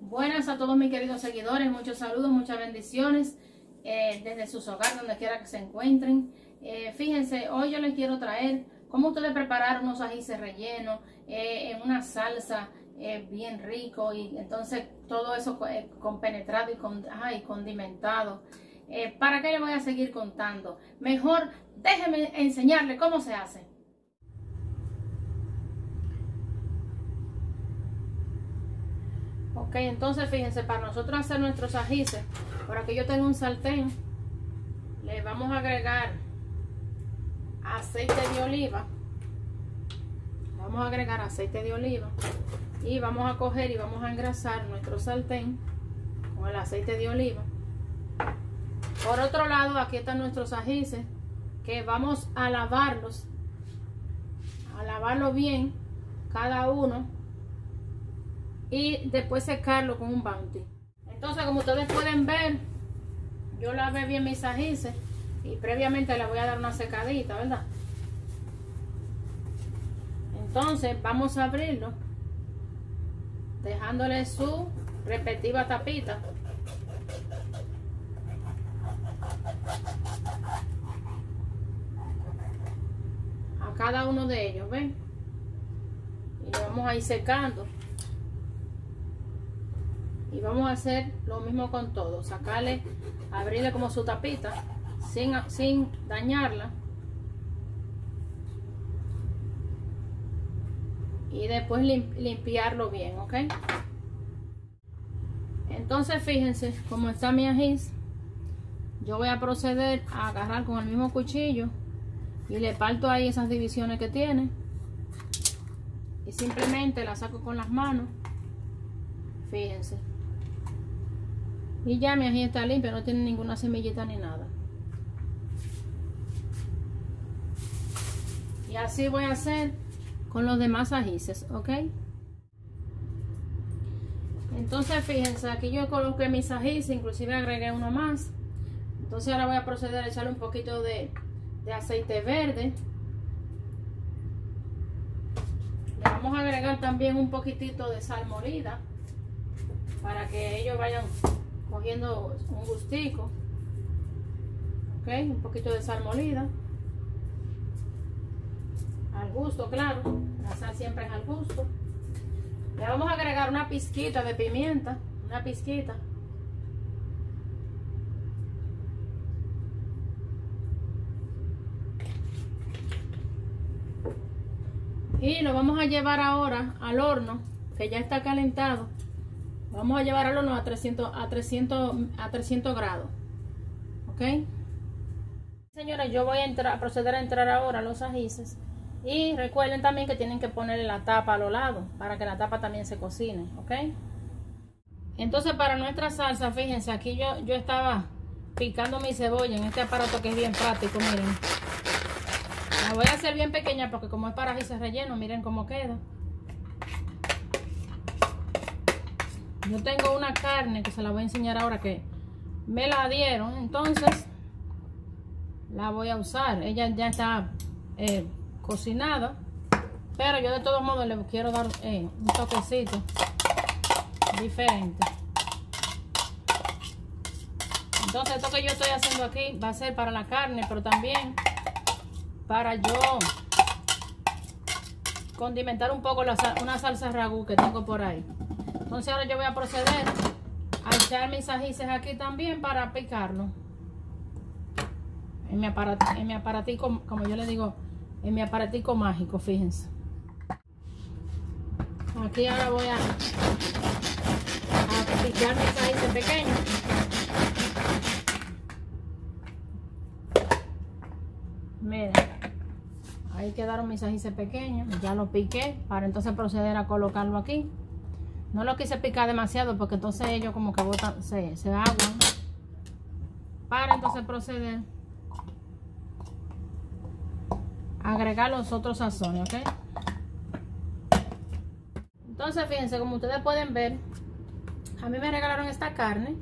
Buenas a todos mis queridos seguidores, muchos saludos, muchas bendiciones eh, desde sus hogares, donde quiera que se encuentren. Eh, fíjense, hoy yo les quiero traer cómo ustedes preparar unos ajíes rellenos eh, en una salsa bien rico y entonces todo eso compenetrado y, con, condimentado. ¿Para qué les voy a seguir contando? Mejor déjenme enseñarles cómo se hace. Entonces fíjense, para nosotros hacer nuestros ajíes, por aquí yo tengo un sartén, le vamos a agregar aceite de oliva. Vamos a agregar aceite de oliva y vamos a coger y vamos a engrasar nuestro sartén con el aceite de oliva. Por otro lado, aquí están nuestros ajíes que vamos a lavarlos, a lavarlo bien, cada uno y después secarlo con un bounty. Entonces, como ustedes pueden ver, yo lavé bien mis ajíes y previamente le voy a dar una secadita, ¿verdad? Entonces, vamos a abrirlo dejándole su respectiva tapita. A cada uno de ellos, ¿ven? Y vamos a ir secando y vamos a hacer lo mismo con todo sacarle abrirle como su tapita sin, sin dañarla. Y después limpiarlo bien ok entonces fíjense como está mi ajís yo voy a proceder a agarrar con el mismo cuchillo y le parto ahí esas divisiones que tiene. Y simplemente la saco con las manos. Fíjense y ya mi ají está limpio, no tiene ninguna semillita ni nada. Y así voy a hacer con los demás ajíes, ¿ok? Entonces fíjense, aquí yo coloqué mis ajíes, inclusive agregué uno más. Entonces ahora voy a proceder a echarle un poquito de, de aceite verde. Le vamos a agregar también un poquitito de sal molida para que ellos vayan cogiendo un gustico. Ok, un poquito de sal molida. Al gusto, claro. La sal siempre es al gusto. Le vamos a agregar una pizquita de pimienta. Una pizquita. Y lo vamos a llevar ahora al horno, que ya está calentado Vamos a llevar al horno a 300, a 300, a 300 grados. ¿Ok? Señores, yo voy a, entrar, a proceder a entrar ahora a los ajíes. Y recuerden también que tienen que ponerle la tapa a los lados para que la tapa también se cocine. ¿Ok? Entonces para nuestra salsa, fíjense, aquí yo, yo estaba picando mi cebolla en este aparato que es bien práctico, miren. La voy a hacer bien pequeña porque como es para ajíes relleno, miren cómo queda. Yo tengo una carne que se la voy a enseñar ahora que me la dieron entonces la voy a usar. Ella ya está eh, cocinada pero yo de todos modos le quiero dar eh, un toquecito diferente. Entonces esto que yo estoy haciendo aquí va a ser para la carne pero también para yo condimentar un poco una salsa ragú que tengo por ahí entonces ahora yo voy a proceder a echar mis ajíes aquí también para picarlo. En mi, en mi aparatico, como yo le digo, en mi aparatico mágico, fíjense. Aquí ahora voy a, a picar mis ajíes pequeños. Miren, ahí quedaron mis ajíes pequeños. Ya lo piqué para entonces proceder a colocarlo aquí. No lo quise picar demasiado porque entonces ellos como que botan, se, se aguan. Para entonces proceder a agregar los otros sazones, ¿ok? Entonces fíjense, como ustedes pueden ver, a mí me regalaron esta carne,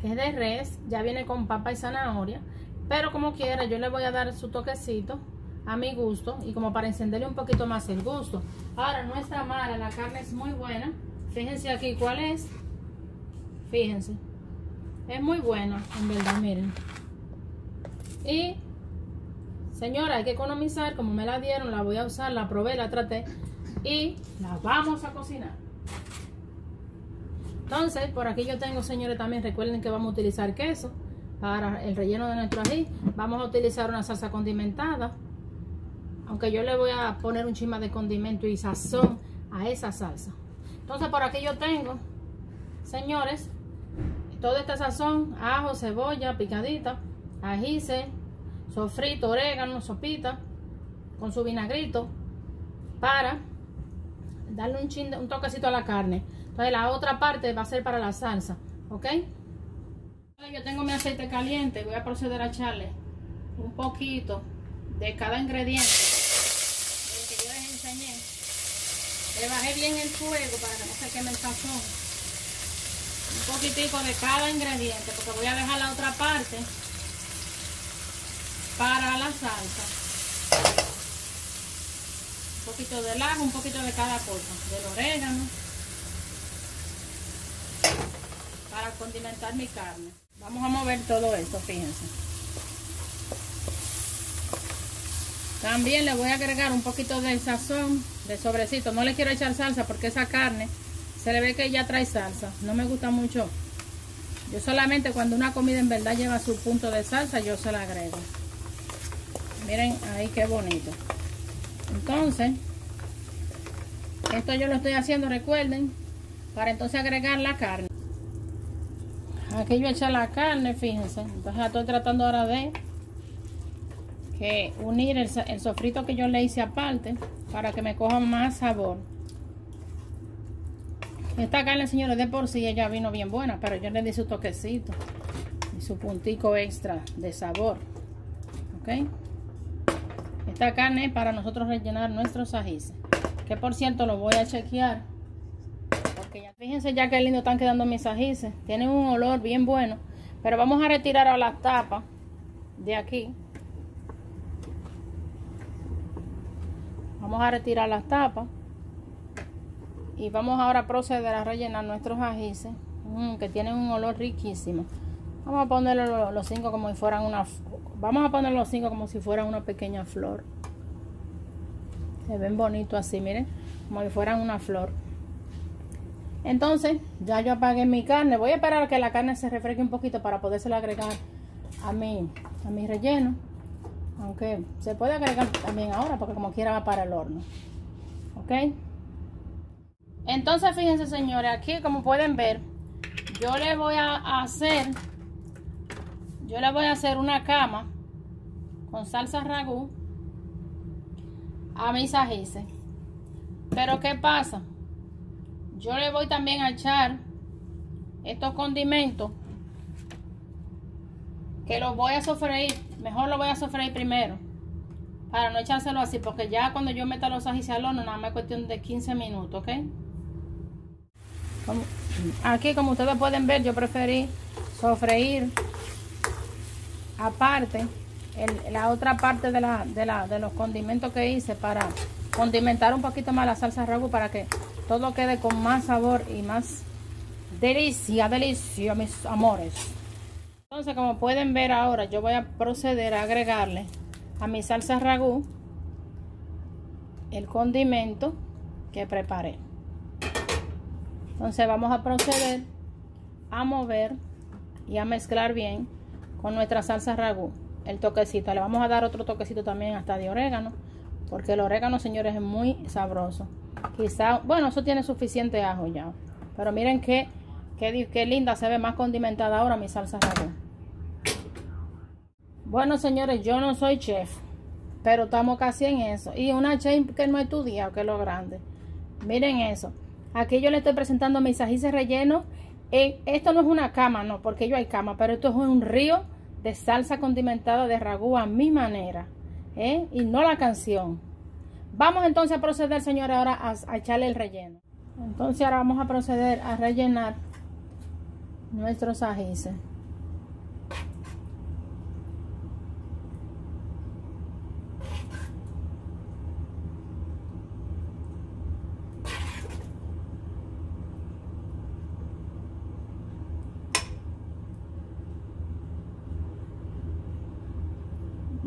que es de res, ya viene con papa y zanahoria. Pero como quiera, yo le voy a dar su toquecito a mi gusto y como para encenderle un poquito más el gusto. Ahora no está mala, la carne es muy buena. Fíjense aquí cuál es. Fíjense. Es muy buena, en verdad, miren. Y, señora, hay que economizar. Como me la dieron, la voy a usar, la probé, la traté. Y la vamos a cocinar. Entonces, por aquí yo tengo, señores, también recuerden que vamos a utilizar queso para el relleno de nuestro ají. Vamos a utilizar una salsa condimentada. Aunque yo le voy a poner un chima de condimento y sazón a esa salsa. Entonces, por aquí yo tengo, señores, toda esta sazón, ajo, cebolla, picadita, ajíce, sofrito, orégano, sopita, con su vinagrito, para darle un, un toquecito a la carne. Entonces la otra parte va a ser para la salsa, ¿ok? Yo tengo mi aceite caliente, voy a proceder a echarle un poquito de cada ingrediente. El que yo les enseñé. Le bajé bien el fuego para que no se queme el sazón. Un poquitico de cada ingrediente, porque voy a dejar la otra parte para la salsa. Un poquito de ajo, un poquito de cada cosa, del orégano. para condimentar mi carne. Vamos a mover todo esto, fíjense. También le voy a agregar un poquito de sazón, de sobrecito. No le quiero echar salsa porque esa carne se le ve que ya trae salsa. No me gusta mucho. Yo solamente cuando una comida en verdad lleva su punto de salsa, yo se la agrego. Miren ahí qué bonito. Entonces, esto yo lo estoy haciendo, recuerden, para entonces agregar la carne. Aquí yo eché la carne, fíjense. Entonces estoy tratando ahora de que unir el, sofrito que yo le hice aparte para que me coja más sabor. Esta carne, señores, de por sí ella vino bien buena, pero yo le di su toquecito y su puntico extra de sabor. ¿Ok? Esta carne es para nosotros rellenar nuestros ajíes. Que por cierto lo voy a chequear fíjense ya qué lindo están quedando mis ajíes. Tienen un olor bien bueno. Pero vamos a retirar a las tapas de aquí. Vamos a retirar las tapas. Y vamos ahora a proceder a rellenar nuestros ajíes. Mm, que tienen un olor riquísimo. Vamos a ponerle los cinco como si fueran una... Vamos a poner los cinco como si fueran una pequeña flor. Se ven bonitos así, miren. Como si fueran una flor. Entonces, ya yo apagué mi carne. Voy a esperar a que la carne se refresque un poquito para podérsela agregar a mi, a mi relleno. Aunque se puede agregar también ahora porque como quiera va para el horno. ¿Ok? Entonces, fíjense señores, aquí como pueden ver, yo le voy a hacer, yo le voy a hacer una cama con salsa ragú a mis ajíes. Pero ¿qué pasa? yo le voy también a echar estos condimentos que los voy a sofreír mejor lo voy a sofreír primero para no echárselo así porque ya cuando yo meta los ajíes al horno nada más es cuestión de 15 minutos ok aquí como ustedes pueden ver yo preferí sofreír aparte la otra parte de, la, de, la, de los condimentos que hice para condimentar un poquito más la salsa ragu para que todo quede con más sabor y más delicia, delicia, mis amores. Entonces, como pueden ver ahora, yo voy a proceder a agregarle a mi salsa ragú el condimento que preparé. Entonces vamos a proceder a mover y a mezclar bien con nuestra salsa ragú el toquecito. Le vamos a dar otro toquecito también hasta de orégano, porque el orégano, señores, es muy sabroso. Quizá, bueno, eso tiene suficiente ajo ya. Pero miren qué, qué, linda se ve más condimentada ahora mi salsa ragú. Bueno, señores, yo no soy chef, pero estamos casi en eso. Y una chef que no estudia, que es lo grande. Miren eso. Aquí yo le estoy presentando mis ajíes rellenos. Eh, esto no es una cama, no, porque yo hay cama, pero esto es un río de salsa condimentada de ragú a mi manera. ¿eh? Y no la canción. Vamos entonces a proceder, señores, ahora a, echarle el relleno. Entonces ahora vamos a proceder a rellenar nuestros ajíes.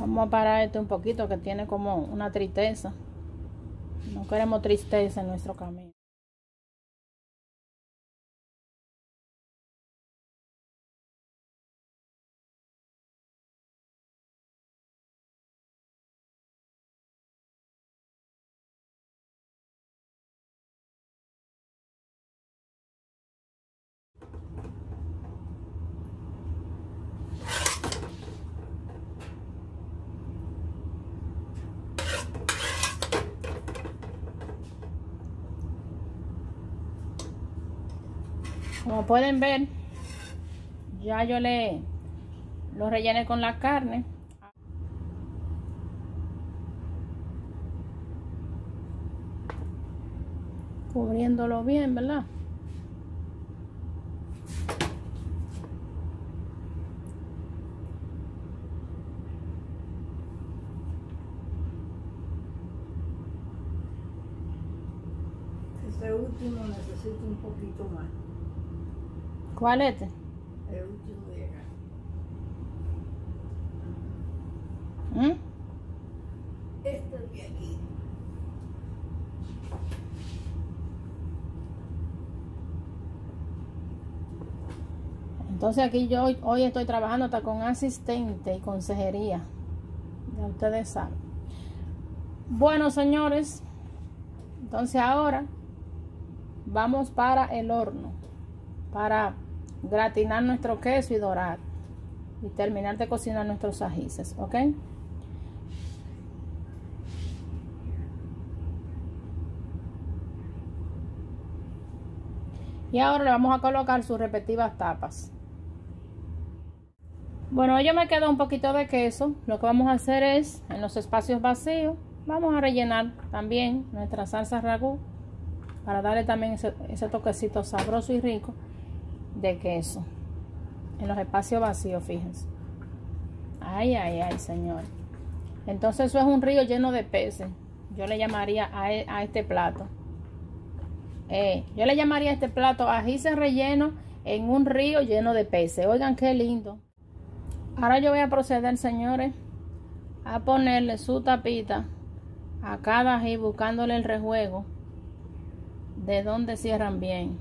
Vamos a parar este un poquito que tiene como una tristeza. No queremos tristeza en nuestro camino. Como pueden ver, ya yo le lo rellené con la carne. Cubriéndolo bien, ¿verdad? Este último necesito un poquito más. ¿Cuál es este? El último de acá. ¿Mm? Este de aquí. Entonces aquí yo hoy, hoy estoy trabajando hasta con asistente y consejería. Ya ustedes saben. Bueno, señores. Entonces ahora vamos para el horno. Para gratinar nuestro queso y dorar. Y terminar de cocinar nuestros ajíes. ¿Ok? Y ahora le vamos a colocar sus respectivas tapas. Bueno, yo me queda un poquito de queso. Lo que vamos a hacer es, en los espacios vacíos, vamos a rellenar también nuestra salsa ragú para darle también ese, ese toquecito sabroso y rico de queso. En los espacios vacíos, fíjense. Ay, ay, ay, señor. Entonces eso es un río lleno de peces. Yo le llamaría a, e, a este plato. Eh, yo le llamaría a este plato ajíes relleno en un río lleno de peces. Oigan qué lindo. Ahora yo voy a proceder, señores, a ponerle su tapita a cada ají buscándole el rejuego de donde cierran bien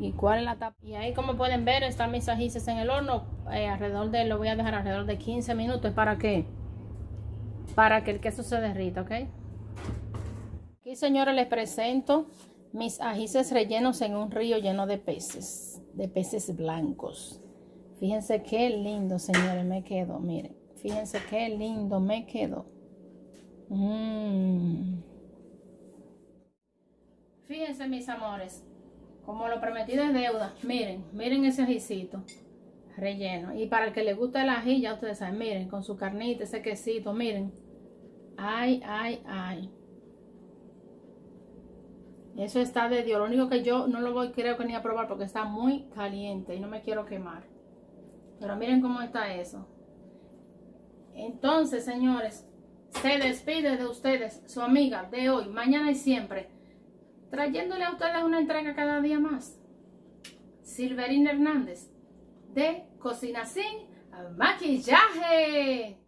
y cuál es la tapa. Y ahí como pueden ver están mis ajíes en el horno, eh, alrededor de, lo voy a dejar alrededor de 15 minutos para que, para que el queso se derrita, ¿ok? Aquí señores les presento mis ajíes rellenos en un río lleno de peces, de peces blancos. Fíjense qué lindo, señores, me quedó. Miren, fíjense qué lindo me quedó. Mm. Fíjense, mis amores, como lo prometí de deuda. Miren, miren ese ajicito relleno. Y para el que le gusta el ají, ya ustedes saben, miren, con su carnita, ese quesito, miren. Ay, ay, ay. Eso está de Dios. Lo único que yo no lo voy, creo que ni a probar porque está muy caliente y no me quiero quemar. Pero miren cómo está eso. Entonces, señores, se despide de ustedes su amiga de hoy, mañana y siempre, trayéndole a ustedes una entrega cada día más. Silverina Hernández, de Cocina Sin Maquillaje.